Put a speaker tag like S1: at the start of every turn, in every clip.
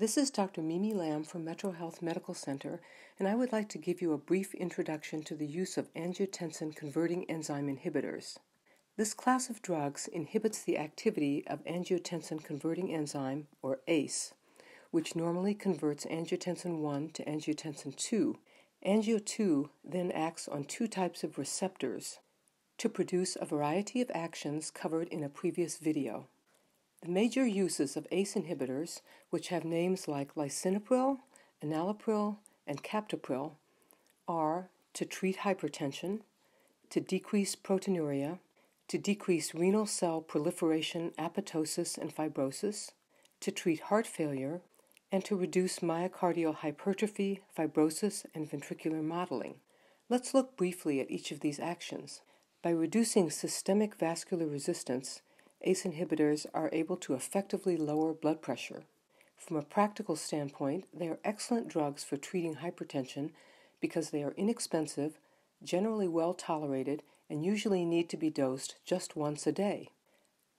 S1: This is Dr. Mimi Lam from Metro Health Medical Center, and I would like to give you a brief introduction to the use of angiotensin converting enzyme inhibitors. This class of drugs inhibits the activity of angiotensin converting enzyme, or ACE, which normally converts angiotensin 1 to angiotensin 2. Angio 2 then acts on two types of receptors to produce a variety of actions covered in a previous video. The major uses of ACE inhibitors, which have names like lisinopril, enalapril, and captopril, are to treat hypertension, to decrease proteinuria, to decrease renal cell proliferation, apoptosis, and fibrosis, to treat heart failure, and to reduce myocardial hypertrophy, fibrosis, and ventricular modeling. Let's look briefly at each of these actions. By reducing systemic vascular resistance, ACE inhibitors are able to effectively lower blood pressure. From a practical standpoint, they are excellent drugs for treating hypertension because they are inexpensive, generally well tolerated, and usually need to be dosed just once a day.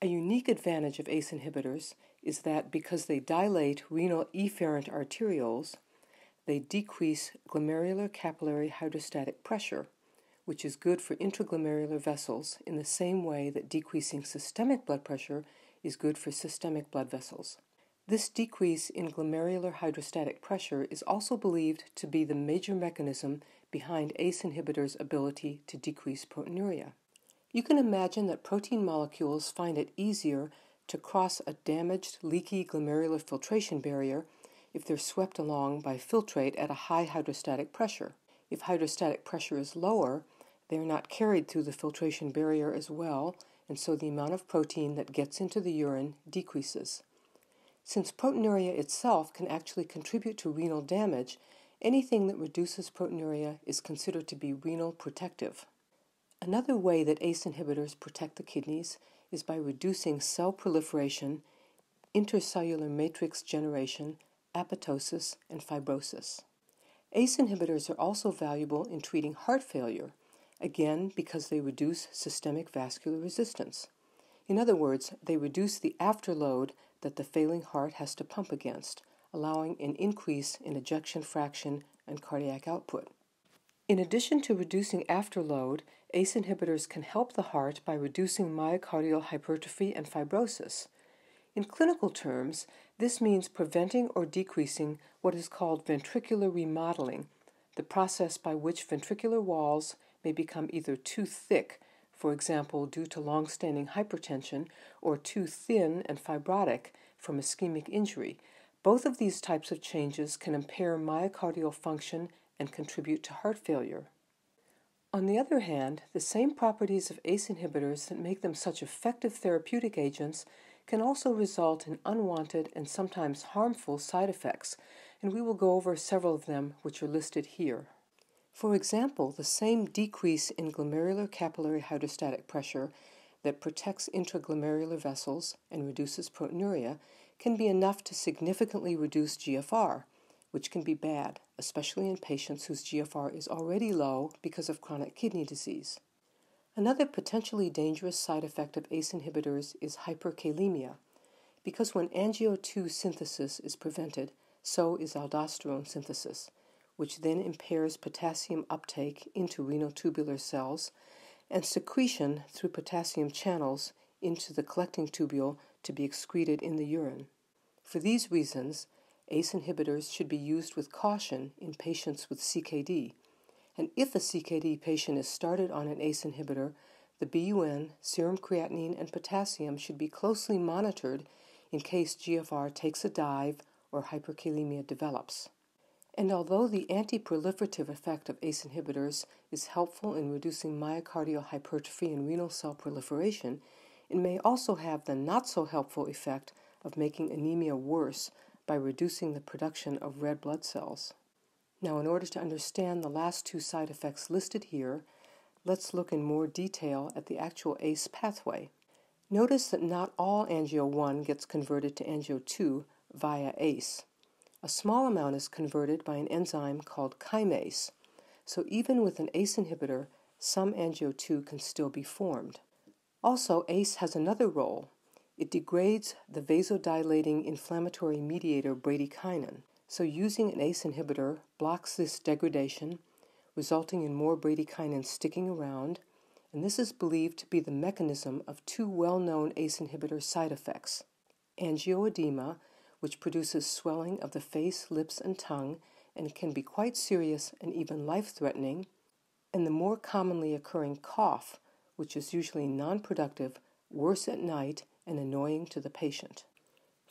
S1: A unique advantage of ACE inhibitors is that because they dilate renal efferent arterioles, they decrease glomerular capillary hydrostatic pressure which is good for intraglomerular vessels in the same way that decreasing systemic blood pressure is good for systemic blood vessels. This decrease in glomerular hydrostatic pressure is also believed to be the major mechanism behind ACE inhibitors' ability to decrease proteinuria. You can imagine that protein molecules find it easier to cross a damaged, leaky glomerular filtration barrier if they're swept along by filtrate at a high hydrostatic pressure. If hydrostatic pressure is lower, they are not carried through the filtration barrier as well, and so the amount of protein that gets into the urine decreases. Since proteinuria itself can actually contribute to renal damage, anything that reduces proteinuria is considered to be renal protective. Another way that ACE inhibitors protect the kidneys is by reducing cell proliferation, intercellular matrix generation, apoptosis, and fibrosis. ACE inhibitors are also valuable in treating heart failure, again because they reduce systemic vascular resistance. In other words, they reduce the afterload that the failing heart has to pump against, allowing an increase in ejection fraction and cardiac output. In addition to reducing afterload, ACE inhibitors can help the heart by reducing myocardial hypertrophy and fibrosis. In clinical terms, this means preventing or decreasing what is called ventricular remodeling, the process by which ventricular walls may become either too thick, for example, due to long-standing hypertension, or too thin and fibrotic from ischemic injury. Both of these types of changes can impair myocardial function and contribute to heart failure. On the other hand, the same properties of ACE inhibitors that make them such effective therapeutic agents can also result in unwanted and sometimes harmful side effects, and we will go over several of them which are listed here. For example, the same decrease in glomerular capillary hydrostatic pressure that protects intraglomerular vessels and reduces proteinuria can be enough to significantly reduce GFR, which can be bad, especially in patients whose GFR is already low because of chronic kidney disease. Another potentially dangerous side effect of ACE inhibitors is hyperkalemia, because when angio2 synthesis is prevented, so is aldosterone synthesis which then impairs potassium uptake into renal tubular cells and secretion through potassium channels into the collecting tubule to be excreted in the urine. For these reasons, ACE inhibitors should be used with caution in patients with CKD. And if a CKD patient is started on an ACE inhibitor, the BUN, serum creatinine, and potassium should be closely monitored in case GFR takes a dive or hyperkalemia develops. And although the anti-proliferative effect of ACE inhibitors is helpful in reducing myocardial hypertrophy and renal cell proliferation, it may also have the not so helpful effect of making anemia worse by reducing the production of red blood cells. Now, in order to understand the last two side effects listed here, let's look in more detail at the actual ACE pathway. Notice that not all angio 1 gets converted to angio 2 via ACE. A small amount is converted by an enzyme called chymase, so even with an ACE inhibitor, some angio2 can still be formed. Also, ACE has another role. It degrades the vasodilating inflammatory mediator bradykinin. So, using an ACE inhibitor blocks this degradation, resulting in more bradykinin sticking around, and this is believed to be the mechanism of two well known ACE inhibitor side effects angioedema, which produces swelling of the face, lips, and tongue, and can be quite serious and even life threatening, and the more commonly occurring cough, which is usually non productive, worse at night, and annoying to the patient.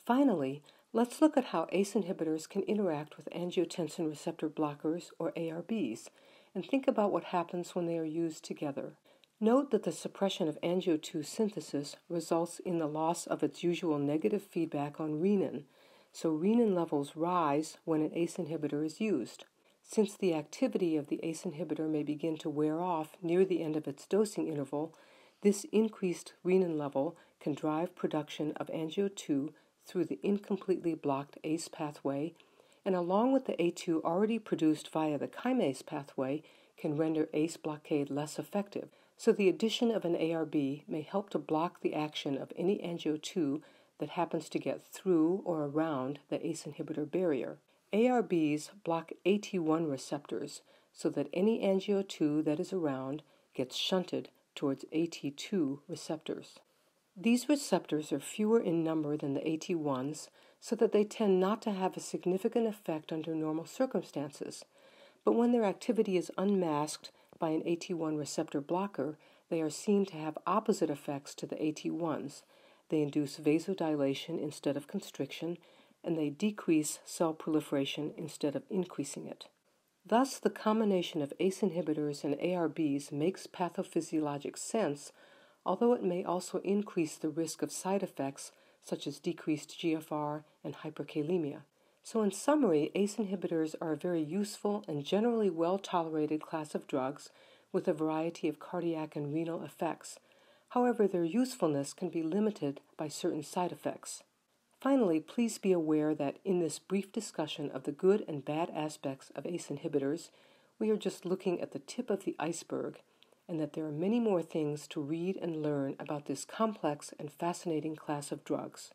S1: Finally, let's look at how ACE inhibitors can interact with angiotensin receptor blockers, or ARBs, and think about what happens when they are used together. Note that the suppression of angio2 synthesis results in the loss of its usual negative feedback on renin, so renin levels rise when an ACE inhibitor is used. Since the activity of the ACE inhibitor may begin to wear off near the end of its dosing interval, this increased renin level can drive production of angio2 through the incompletely blocked ACE pathway, and along with the A2 already produced via the chymase pathway, can render ACE blockade less effective so the addition of an ARB may help to block the action of any angio2 that happens to get through or around the ACE inhibitor barrier. ARBs block AT1 receptors so that any angio2 that is around gets shunted towards AT2 receptors. These receptors are fewer in number than the AT1s, so that they tend not to have a significant effect under normal circumstances. But when their activity is unmasked by an AT1 receptor blocker, they are seen to have opposite effects to the AT1s. They induce vasodilation instead of constriction, and they decrease cell proliferation instead of increasing it. Thus, the combination of ACE inhibitors and ARBs makes pathophysiologic sense, although it may also increase the risk of side effects such as decreased GFR and hyperkalemia. So, in summary, ACE inhibitors are a very useful and generally well tolerated class of drugs with a variety of cardiac and renal effects. However, their usefulness can be limited by certain side effects. Finally, please be aware that in this brief discussion of the good and bad aspects of ACE inhibitors, we are just looking at the tip of the iceberg, and that there are many more things to read and learn about this complex and fascinating class of drugs.